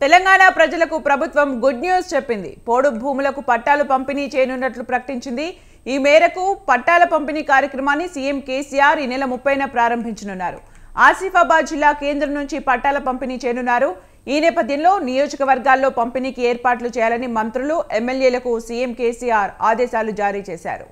తెలంగాణ ప్రజలకు ప్రభుత్వం good news చెప్పింది. పోడు భూములకు పట్టాలు పంపిణీ చేయనున్నట్లు ప్రకటించింది. ఈ మేరకు పట్టాల పంపిణీ కార్యక్రమాన్ని సీఎం కేసీఆర్ ఈ నెల ముప్పైన ప్రారంభించనున్నారు. ఆసిఫాబాద్ జిల్లా కేంద్రం నుంచి పట్టాల పంపిణీ చేయనున్నారు. ఈ నేపథ్యంలో నియోజకవర్గాల్లో పంపిణీకి ఏర్పాట్లు చేయాలని మంత్రులు ఎమ్మెల్యేలకు సీఎం కేసీఆర్ ఆదేశాలు జారీ చేశారు.